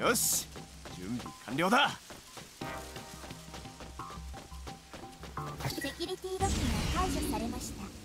よし。準備完了だ。セキュリティロックが解除されました。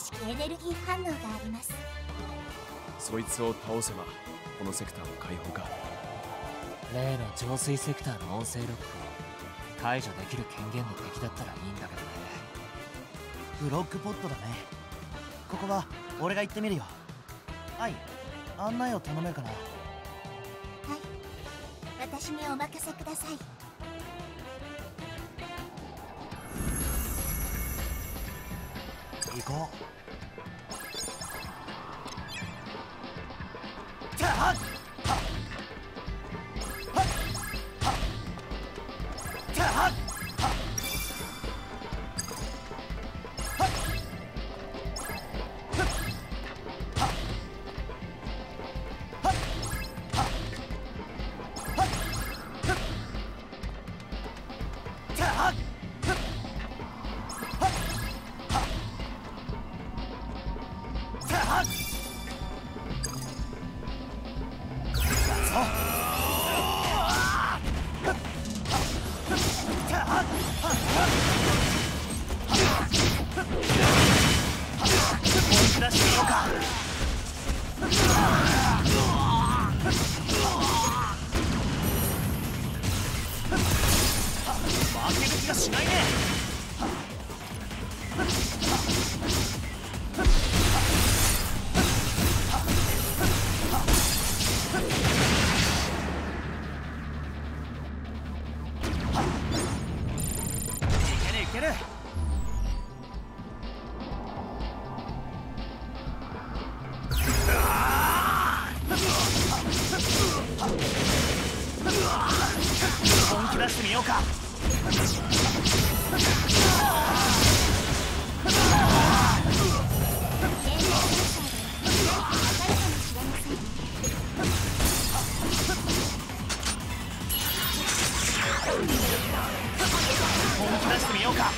らしきエネルギー反応があります。そいつを倒せばこのセクターの解放か例の浄水セクターの音声ロックを解除できる権限の敵だったらいいんだけどね。ブロックポットだね。ここは俺が行ってみるよ。はい。案内を頼めるかな。はい。私にお任せください行こう本気出してみようか。ゲームセンサーでわかるかもしれません本気出してみようか。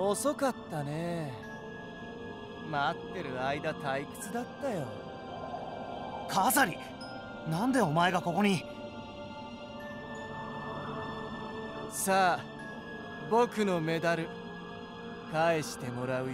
遅かったね。待ってる間退屈だったよ。カザリなんでお前がここに？さあ僕のメダル返してもらうよ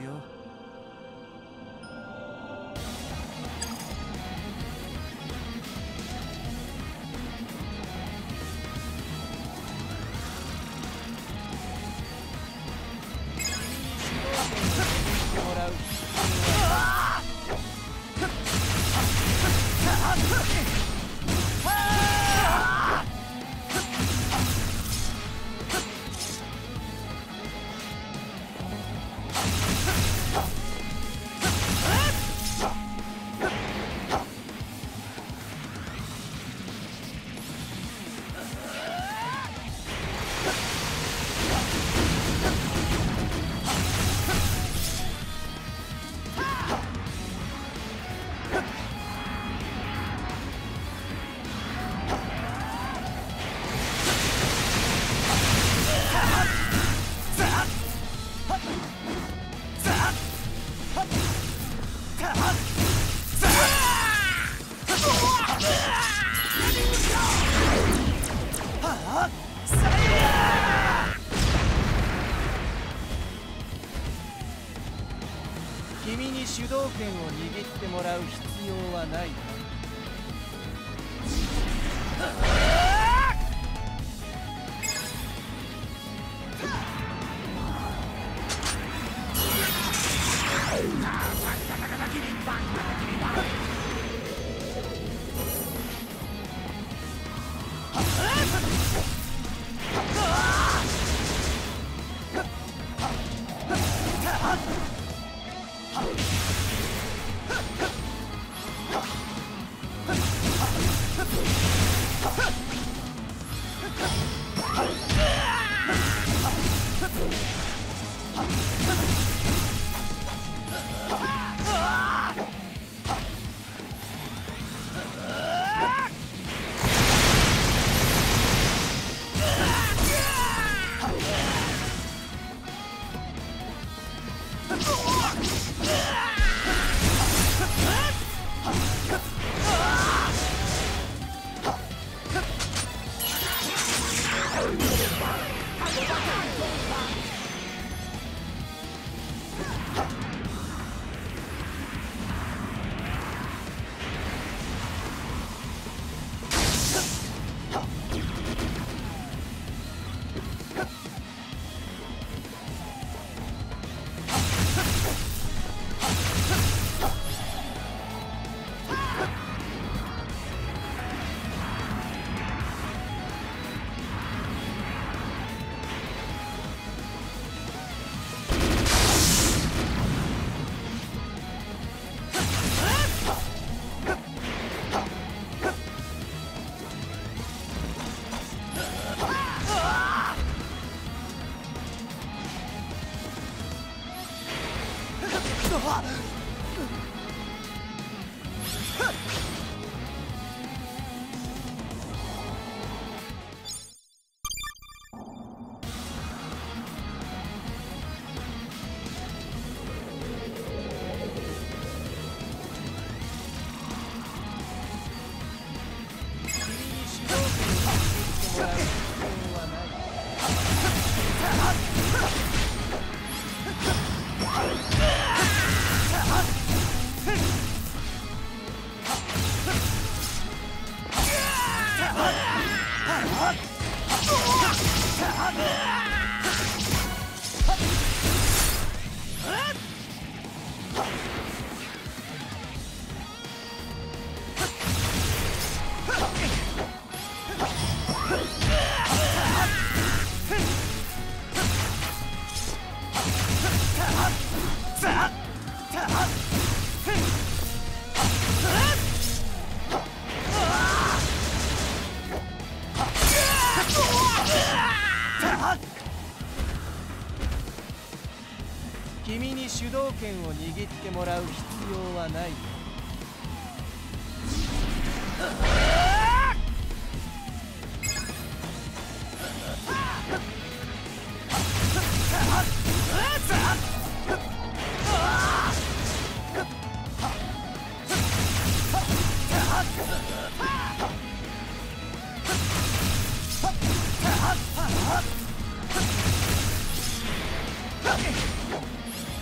主導権を握ってもらう必要はない。君に主導権を握っ。て君に主導権を握ってもらう必要はないよ。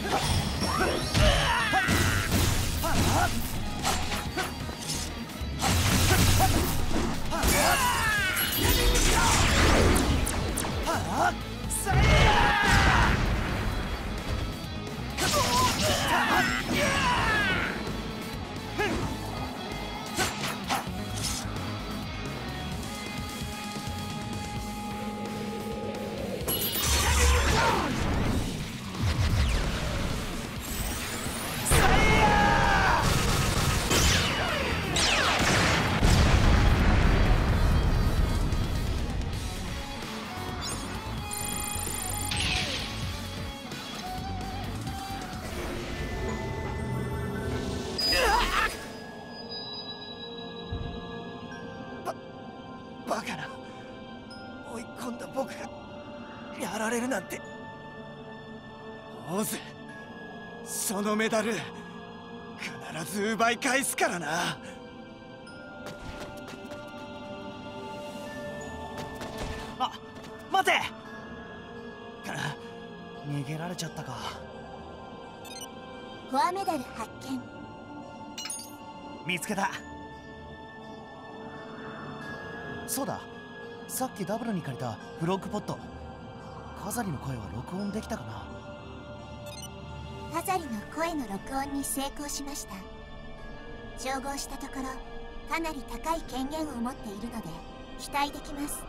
Huh? なんて。オズそのメダル必ず奪い返すからな。あ待て！逃げられちゃったか。フォアメダル発見。見つけた。そうだ。さっきダブルに借りたフロッグポットカザリの声は録音できたかな？ハザリの声の録音に成功しました。照合したところかなり高い権限を持っているので期待できます。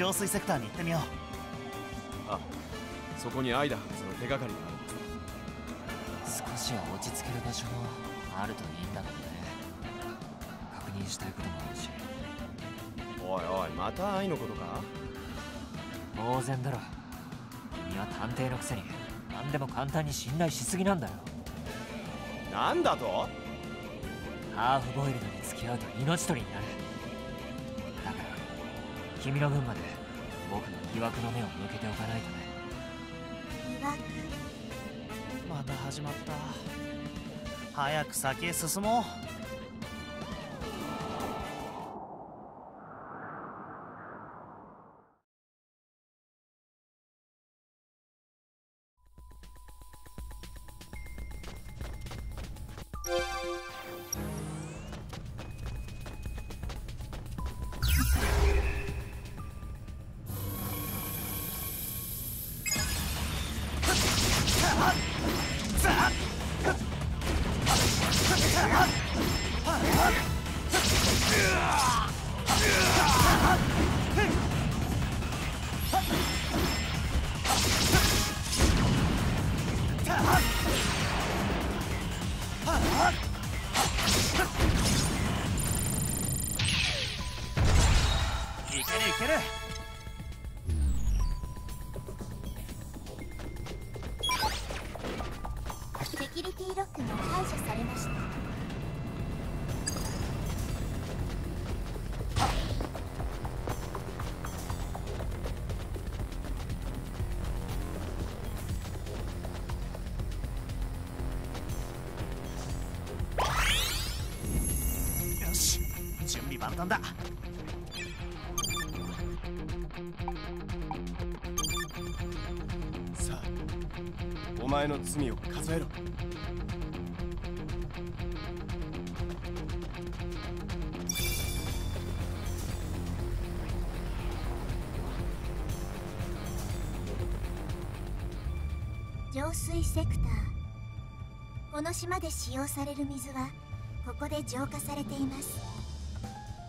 浄水セクターに行ってみようあそこにアイダ博士の手がかりがある少しは落ち着ける場所もあるといいんだけどね。確認したいこともあるし。おいおいまた愛のことか当然だろ。君は探偵のくせに。何でも簡単に信頼しすぎなんだよ。なんだと？ハーフボイルドに付き合うと命取りになる君の分まで僕の疑惑の目を向けておかないとね。疑惑？また始まった。早く先へ進もう。ける。セキュリティロックが解除されました。よし準備万端だ。さあお前の罪を数えろ。浄水セクター。この島で使用される水はここで浄化されています。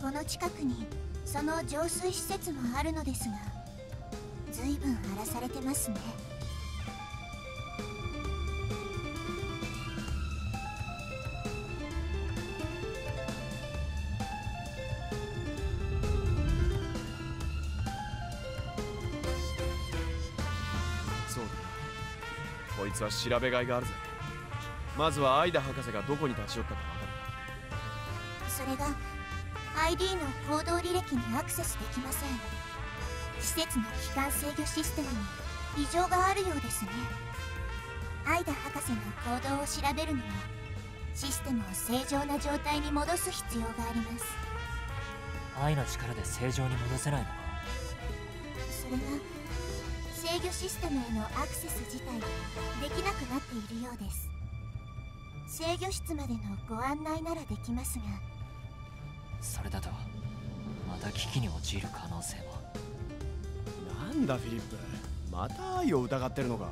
この近くにその浄水施設もあるのですが随分荒らされてますね。そうだな。こいつは調べがいがあるぜ。まずはアイダ博士がどこに立ち寄ったか。行動履歴にアクセスできません。施設の基幹制御システムに異常があるようですね。アイダ博士の行動を調べるにはシステムを正常な状態に戻す必要があります。愛の力で正常に戻せないのか？それが制御システムへのアクセス自体ができなくなっているようです。制御室までのご案内ならできますが。それだとまた危機に陥る可能性も。なんだフィリップ。また愛を疑ってるのか。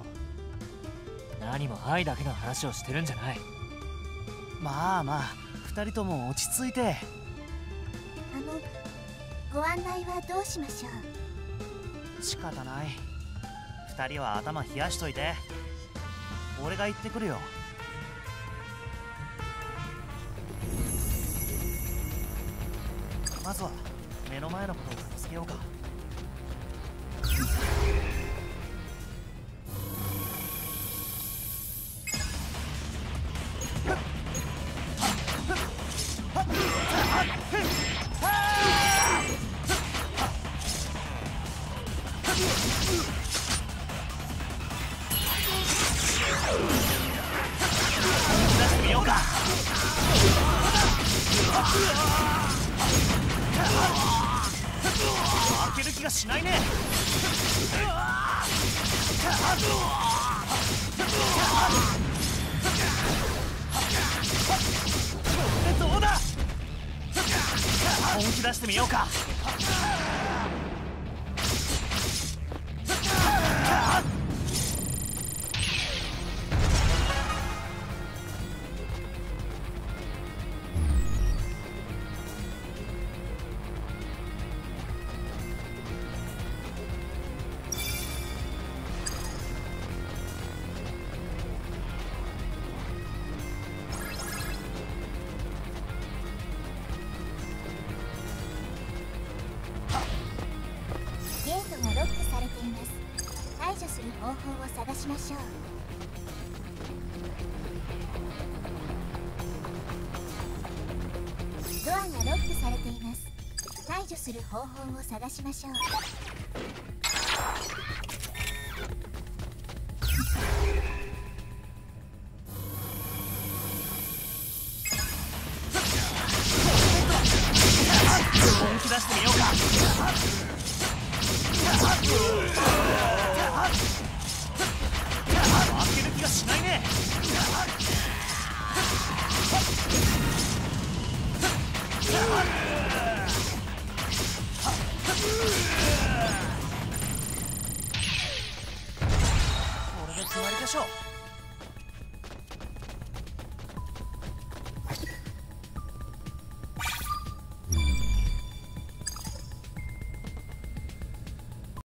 何も愛だけの話をしてるんじゃない。まあまあ二人とも落ち着いて。あのご案内はどうしましょう？仕方ない。二人は頭冷やしといて。俺が行ってくるよ。まずは目の前のことを片付けようか。出してみようか。気がしないね。これどうだ？本気出してみようか。除する方法を探しましょう。本気出してみようか負ける気がしないねこれで決まりでしょう。